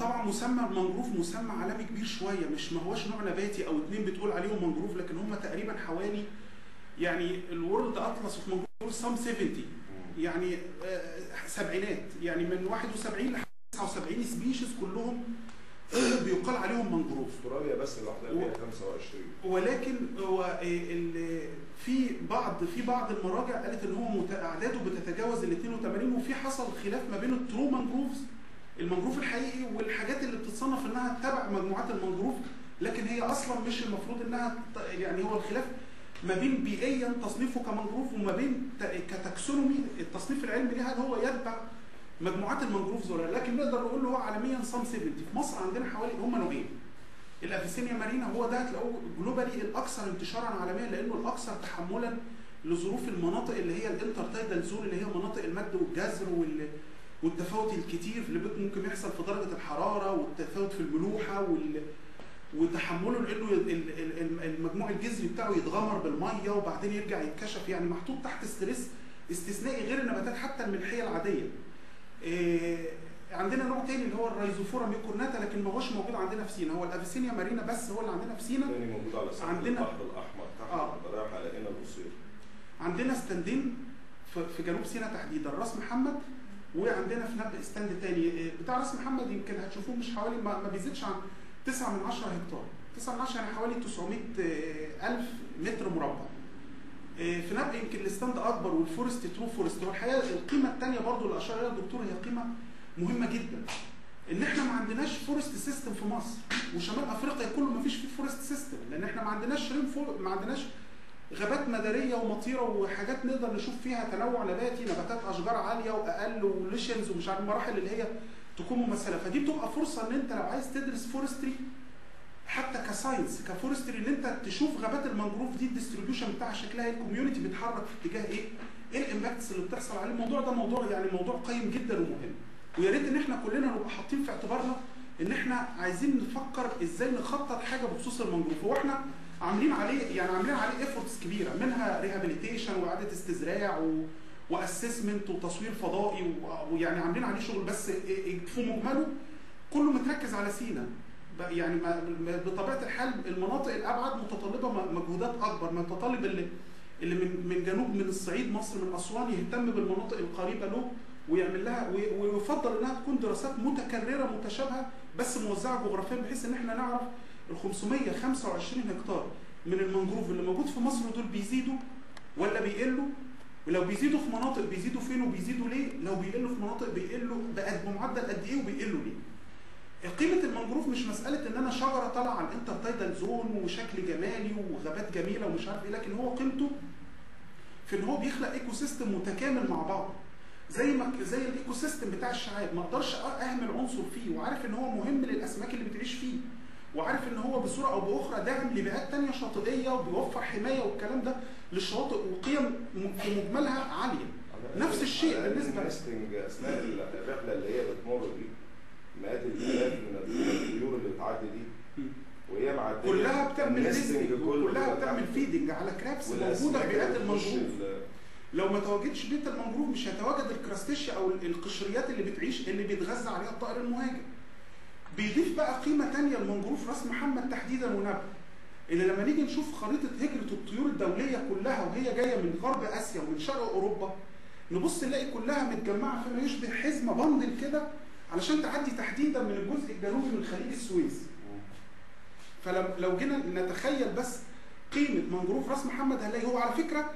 طبعا مسمى المنجروف مسمى عالمي كبير شوية مش ما هوش نوع نباتي أو اتنين بتقول عليهم منجروف لكن هم تقريبا حوالي يعني ال World Atlas of Mangrove some 70 يعني آه، سبعينات. يعني من 71 ل 79 species كلهم بيقال عليهم منجروف استراليا بس لوحدها فيها 25 ولكن هو في بعض في بعض المراجع قالت إن هو أعداده بتتجاوز ال 82 وفي حصل خلاف ما بين ال true mangroves المانجروف الحقيقي والحاجات اللي بتتصنف إنها تبع مجموعات المانجروف لكن هي أصلا مش المفروض إنها يعني هو الخلاف ما بين بيئيا تصنيفه كمانجروف وما بين ك taxonomy التصنيف العلمي اللي هو يتبع مجموعات ال mangroves ولا لا. لكن نقدر نقول هو عالميا some 70 في مصر عندنا حوالي هم نوعين ال Avicennia marina هو ده هتلاقوه globally الأكثر انتشارا عالميا لأنه الأكثر تحملا لظروف المناطق اللي هي ال intertidal zone اللي هي مناطق المد والجزر وال والتفاوت الكتير اللي ممكن يحصل في درجة الحرارة والتفاوت في الملوحة وال وتحمله لأنه ال- ال- ال- المجموع الجذري بتاعه يتغمر بالمية وبعدين يرجع يتكشف يعني محطوط تحت stress استثنائي غير النباتات حتى الملحية العادية. إيه، عندنا نوع تاني اللي هو ال Rhizophora mucronata لكن ما هوش موجود عندنا في سينا هو ال Avicennia marina بس هو اللي عندنا في سينا تاني موجود على ساحل عندنا- البحر الأحمر تحت آه. رايح على هنا القصير عندنا stand ين في- جنوب سيناء تحديدا راس محمد وعندنا في نبق stand تاني. إيه، بتاع راس محمد يمكن هتشوفوه مش حوالي ما, بيزيدش عن 9 من 10 هكتار. 9 من 10 يعني حوالي 900 آه، ألف متر مربع. آه، في نبق يمكن ال stand أكبر وال forest true forest والحقيقة القيمة الثانية برضو اللي أشار إليها الدكتور هي قيمة مهمة جدا. إن إحنا ما عندناش forest system في مصر وشمال أفريقيا كله ما فيش فيه forest system لأن إحنا ما عندناش for ما عندناش غابات مدارية ومطيرة وحاجات نقدر نشوف فيها تنوع نباتي نباتات أشجار عالية وأقل وليشنز ومش عارف المراحل اللي هي تكون ممثلة. فدي بتبقى فرصة إن أنت لو عايز تدرس forestry حتى ك science ك forestry إن أنت تشوف غابات المانجروف دي ال distribution بتاعها شكلها إيه ال community بيتحرك في اتجاه إيه إيه ال impacts اللي بتحصل عليه. الموضوع ده موضوع يعني موضوع قيم جدا ومهم. ويا ريت إن إحنا كلنا نبقى حاطين في اعتبارنا إن إحنا عايزين نفكر إزاي نخطط حاجة بخصوص المانجروف. هو إحنا عاملين عليه يعني عاملين عليه efforts كبيرة منها rehabilitation وإعادة استزراع و و assessment وتصوير فضائي ويعني عاملين عليه شغل بس في مجمله كله متركز على سينا. يعني بطبيعة الحال المناطق الأبعد متطلبة مجهودات أكبر. متطلب اللي اللي من من جنوب من الصعيد مصر من أسوان يهتم بالمناطق القريبة له ويعمل لها وي- ويفضل إنها تكون دراسات متكررة متشابهة بس موزعة جغرافيا بحيث إن إحنا نعرف ال 525 هكتار من المنجروف اللي موجود في مصر دول بيزيدوا ولا بيقلوا ولو بيزيدوا في مناطق بيزيدوا فين وبيزيدوا ليه؟ لو بيقلوا في مناطق بيقلوا بمعدل قد إيه وبيقلوا ليه؟ قيمة المنجروف مش مسألة إن أنا شجرة طالعة على ال intertidal zone وشكل جمالي وغابات جميلة ومش عارف إيه لكن هو قيمته في إن هو بيخلق ecosystem متكامل مع بعضه. زي ما زي ال ecosystem بتاع الشعاب ما أقدرش أهمل عنصر فيه وعارف إن هو مهم للأسماك اللي بتعيش فيه وعارف إن هو بصورة أو بأخرى داعم لبيئات تانية شاطئية وبيوفر حماية والكلام ده للشواطئ وقيم في مجملها عالية. نفس الشيء ال nesting أثناء الرحلة اللي هي بتمر دي مئات الالاف من الطيور اللي بتعدي دي. وهي معدية كلها بتعمل ال nesting resting كله وكلها بتبقى بتعمل. feeding على crabs موجودة في بيئات المنجروف ال- لو ما تواجدش بيئة المنجروف مش هيتواجد الكراستيشيا أو القشريات اللي بتعيش اللي بيتغذى عليها الطائر المهاجر. بيضيف بقى قيمة تانية المنجروف راس محمد تحديدا ونبع اللي لما نيجي نشوف خريطة هجرة الطيور الدولية كلها وهي جاية من غرب آسيا ومن شرق أوروبا نبص نلاقي كلها متجمعة فيما يشبه حزمة بندل كده علشان تعدي تحديدا من الجزء الجنوبي من خليج السويس. فلو لو جينا نتخيل بس قيمة منجروف راس محمد هنلاقي هو على فكرة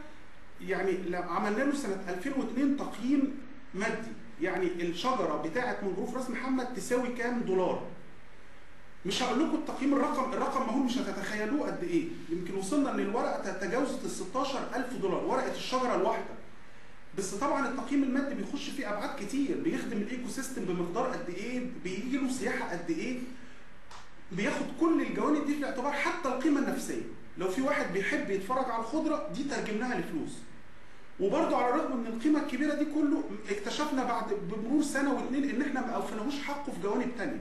يعني عملنا له سنة 2002 تقييم مادي. يعني الشجرة بتاعه منجروف راس محمد تساوي كام دولار؟ مش هقول لكم التقييم الرقم الرقم مهول مش هتتخيلوه قد إيه. يمكن وصلنا إن الورقة تجاوزت ال 16000 دولار ورقة الشجرة الواحدة. بس طبعا التقييم المادي بيخش فيه أبعاد كتير. بيخدم ال ecosystem بمقدار قد إيه؟ بيجي له سياحة قد إيه؟ بياخد كل الجوانب دي في الاعتبار حتى القيمة النفسية. لو في واحد بيحب يتفرج على الخضرة دي ترجمناها لفلوس. وبرضه على الرغم من القيمة الكبيرة دي كله اكتشفنا بعد بمرور سنة واثنين إن إحنا ما أوفيناهوش حقه في جوانب تانية.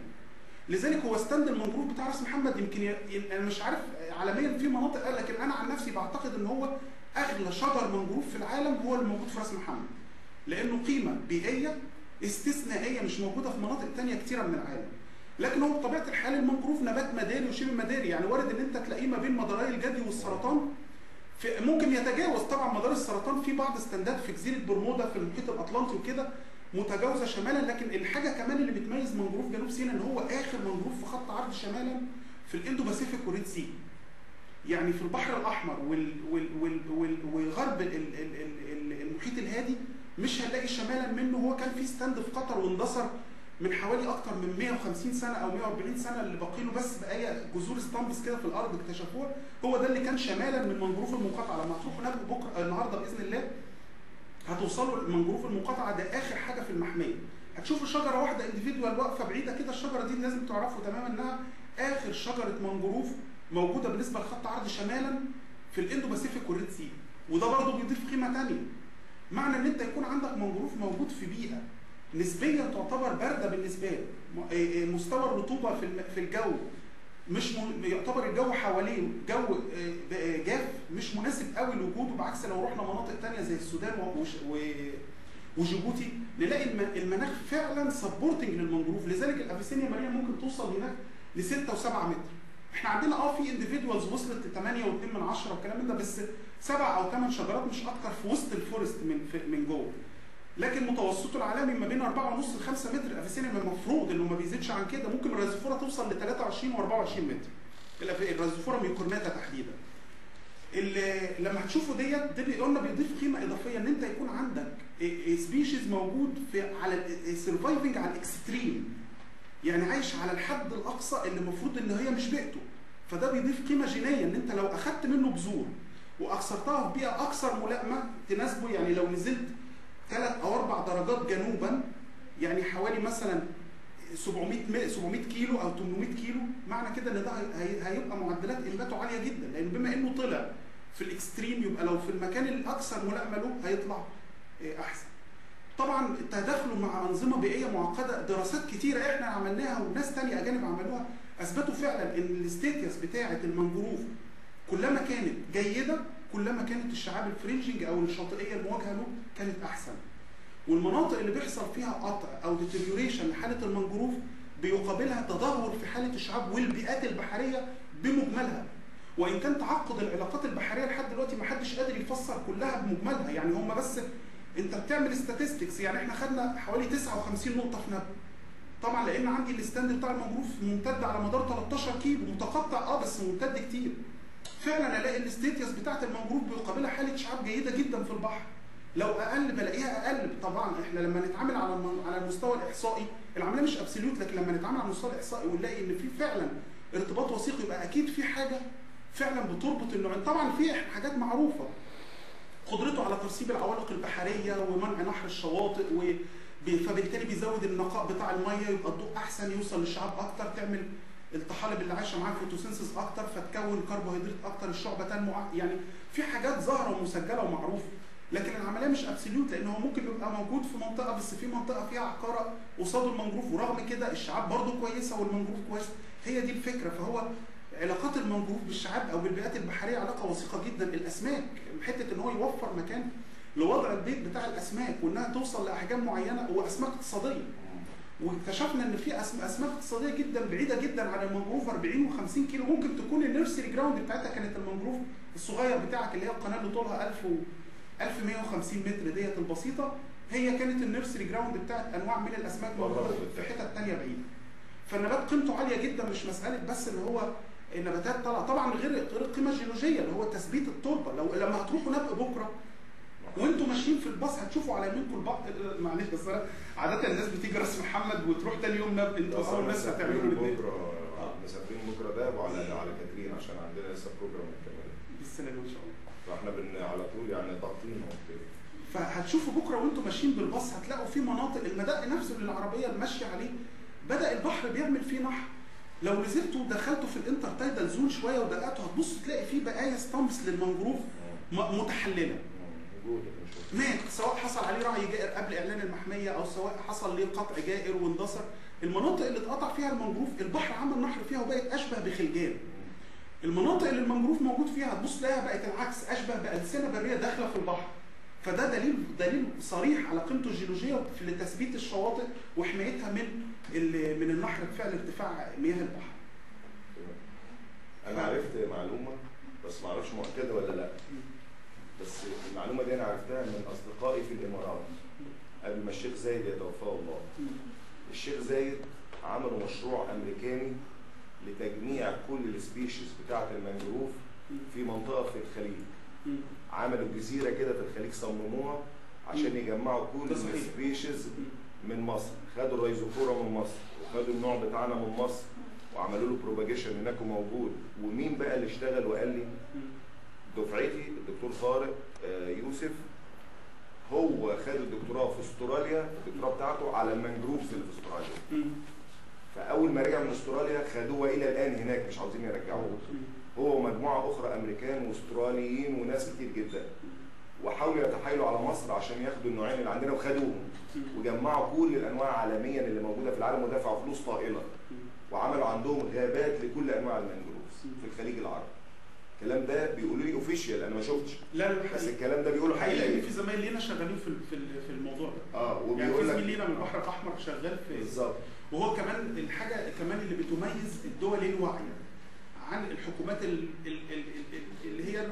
لذلك هو stand المنجروف بتاع راس محمد. يمكن أنا مش عارف عالميا في مناطق قال لكن أنا عن نفسي بعتقد إن هو أغلى شجر منجروف في العالم هو اللي موجود في راس محمد. لأنه قيمة بيئية استثنائية مش موجودة في مناطق تانية كتيرة من العالم. لكن هو بطبيعة الحال المنجروف نبات مداري وشبه مداري. يعني وارد إن أنت تلاقيه ما بين مداري الجدي والسرطان في ممكن يتجاوز طبعا مدار السرطان في بعض stand ات في جزيرة برمودا في المحيط الأطلنطي وكده متجاوزة شمالا لكن الحاجة كمان اللي بتميز منجروف جنوب سيناء إن هو آخر منجروف في خط عرض شمالا في ال Indo-Pacific و Red Sea. يعني في البحر الأحمر وال وال وال وال وغرب ال- ال- ال- ال- المحيط الهادي مش هنلاقي شمالا منه. هو كان في stand في قطر واندثر من حوالي أكتر من 150 سنة أو 140 سنة اللي باقي له بس بقايا جذور stumps كده في الأرض اكتشفوها. هو ده اللي كان شمالا من منجروف المقاطعة. لما هتروحوا هناك بكرة النهارده بإذن الله هتوصلوا المنجروف المقاطعة. ده آخر حاجة في المحمية. هتشوفوا شجرة واحدة individual واقفة بعيدة كده. الشجرة دي لازم تعرفوا تماما إنها آخر شجرة منجروف موجودة بالنسبة لخط عرض شمالا في ال Indo-Pacific وال Red Sea. وده برضه بيضيف قيمة ثانية معنى إن أنت يكون عندك منجروف موجود في بيئة نسبيا تعتبر باردة بالنسبة له إيه إيه مستوى الرطوبة في في الجو مش م... يعتبر الجو حواليه. جو ب- جاف مش مناسب قوي لوجوده بعكس لو رحنا مناطق تانية زي السودان. وش- و... وجيبوتي نلاقي الم... المناخ فعلا supporting للمنجروف. لذلك ال Avicennia marina ممكن توصل هناك ل 6 و7 متر. إحنا عندنا آه في individuals وصلت ل 8 و2 من 10 والكلام ده بس سبع أو ثمان شجرات مش أكتر في وسط ال forest من في... من جوه. لكن متوسطه العالمي ما بين 4.5 ل 5 متر. ال Avicennia المفروض إنه ما بيزيدش عن كده. ممكن ال Rhizophora توصل ل 23 و24 متر. ال Rhizophora mucronata تحديدا. اللي لما هتشوفوا ديت ده قلنا بيضيف قيمة إضافية إن أنت يكون عندك species موجود في على ال surviving على ال extreme يعني عايش على الحد الأقصى اللي المفروض إن هي مش بيئته. فده بيضيف قيمة جينية إن أنت لو أخدت منه بذور وأكثرتها في بيئة أكثر ملائمة تناسبه يعني لو نزلت ثلاث أو أربع درجات جنوبا يعني حوالي مثلا 700 م- 700 كيلو أو 800 كيلو معنى كده إن ده هي- هيبقى معدلات إنباته عالية جدا لأن بما إنه طلع في الإكستريم يبقى لو في المكان الأكثر ملائمة له هيطلع إيه، أحسن. طبعا تداخله مع أنظمة بيئية معقدة دراسات كتيرة إحنا عملناها وناس تانية أجانب عملوها أثبتوا فعلا إن ال status بتاعة المنجروف كلما كانت جيدة كلما كانت الشعاب ال fringing أو الشاطئية المواجهة له كانت أحسن. والمناطق اللي بيحصل فيها قطع أو deterioration لحالة المنجروف بيقابلها تدهور في حالة الشعاب والبيئات البحرية بمجملها. وإن كان تعقد العلاقات البحرية لحد دلوقتي ما حدش قادر يفسر كلها بمجملها. يعني هم بس أنت بتعمل statistics. يعني إحنا خدنا حوالي 59 نقطة في نبق طبعا لأن عندي ال stand بتاع المنجروف ممتد على مدار 13 كيلو متقطع. آه بس ممتد كتير. فعلا ألاقي ال status بتاعت المنجروف بيقابلها حالة شعاب جيدة جدا في البحر. لو أقل بلاقيها أقل. طبعا إحنا لما نتعامل على على المستوى الإحصائي العملية مش absolute لكن لما نتعامل على المستوى الإحصائي ونلاقي إن في فعلا ارتباط وثيق يبقى أكيد في حاجة فعلا بتربط النوعين طبعا في حاجات معروفة. قدرته على ترسيب العوالق البحرية ومنع نحر الشواطئ و فبالتالي بيزود النقاء بتاع المية يبقى الضوء أحسن يوصل للشعاب أكتر تعمل الطحالب اللي عايشة معاه photosynthesis أكتر فتكون كربوهيدرات أكتر الشعبه تنمو يعني في حاجات ظاهرة ومسجلة ومعروفة لكن العملية مش absolute لأن هو ممكن يبقى موجود في منطقة بس في منطقة فيها عكارة قصاده المنجروف ورغم كده الشعاب برضه كويسة والمنجروف كويس. هي دي الفكرة فهو علاقات المنجروف بالشعاب أو بالبيئات البحرية علاقة وثيقة جدا. الأسماك حتة إن هو يوفر مكان لوضع البيض بتاع الأسماك وإنها توصل لأحجام معينة وأسماك اقتصادية. واكتشفنا إن في أسم- اسماك اقتصادية جدا بعيدة جدا عن المنجروف 40 و50 كيلو. ممكن تكون ال nursery ground بتاعتها كانت المنجروف الصغير بتاعك اللي هي القناة اللي طولها 1000 و 1150 متر ديت البسيطة. هي كانت ال nursery ground بتاعت أنواع من الاسماك موجودة في حتت ثانية بعيده. فالنبات قيمته عالية جدا مش مسألة بس ان هو النباتات طالعة. طبعا غير غير القيمه الجيولوجيه اللي هو تثبيت التربة. لو لما هتروحوا نبق بكرة وانتوا ماشيين في الباص هتشوفوا على يمينكم البعض معلش بس أنا عادة الناس بتيجي راس محمد وتروح تاني يوم نبق أنتوا أول ناس هتعملوا الاثنين بكره مسافرين بكرة ده وعلى على كاترين عشان عندنا لسه program كمان بالسلامه إن شاء الله. فاحنا بن على طول يعني ضاغطين فهتشوفوا بكرة وانتوا ماشيين بالباص هتلاقوا في مناطق المدق نفسه اللي العربية ماشية عليه. بدأ البحر بيعمل فيه نحر. لو نزلتوا ودخلتوا في ال intertidal zone شوية ودققتوا هتبصوا تلاقي فيه بقايا stumps للمنجروف. م- متحللة. مات. سواء حصل عليه رعي جائر قبل إعلان المحمية أو سواء حصل ليه قطع جائر واندثر المناطق اللي اتقطع فيها المنجروف البحر عمل نحر فيها وبقت أشبه بخلجان. المناطق اللي المنجروف موجود فيها هتبص تلاقيها بقت العكس أشبه بألسنة برية داخلة في البحر. فده دليل دليل صريح على قيمته الجيولوجية لتثبيت الشواطئ وحمايتها من من النحر بفعل ارتفاع مياه البحر. أنا عرفت معلومة بس ما أعرفش مؤكدة ولا لأ. بس المعلومة دي أنا عرفتها من أصدقائي في الإمارات قبل ما الشيخ زايد يتوفاه الله. الشيخ زايد عملوا مشروع أمريكاني لتجميع كل ال species بتاعة المانجروف في منطقة في الخليج. عملوا جزيرة كده في الخليج صمموها عشان يجمعوا كل. ال species من مصر. خدوا ال Rhizophora من مصر وخدوا النوع بتاعنا من مصر وعملوا له propagation هناك وموجود. ومين بقى اللي اشتغل وقال لي؟ دفعتي الدكتور طارق آه، يوسف. هو خد الدكتوراه في استراليا الدكتوراه بتاعته على ال mangroves اللي في استراليا. فأول ما رجع من استراليا خدوه إلى الآن هناك مش عاوزين يرجعوه هو ومجموعه أخرى أمريكان وأستراليين وناس كتير جدا. وحاولوا يتحايلوا على مصر عشان ياخدوا النوعين اللي عندنا وخدوهم. وجمعوا كل الأنواع عالميا اللي موجودة في العالم ودفعوا فلوس طائلة. وعملوا عندهم غابات لكل أنواع ال mangroves في الخليج العربي. الكلام ده بيقولوا لي official أنا ما شفتش. لا لا بس الكلام ده بيقولوا حقيقي في زمايل لينا شغالين في في ال- في الموضوع ده. آه يعني في وبيقول زميل لينا من البحر الأحمر شغال في بالظبط. وهو كمان الحاجة كمان اللي بتميز الدول الواعيه عن الحكومات ال- ال- ال- ال- اللي هي